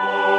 Oh.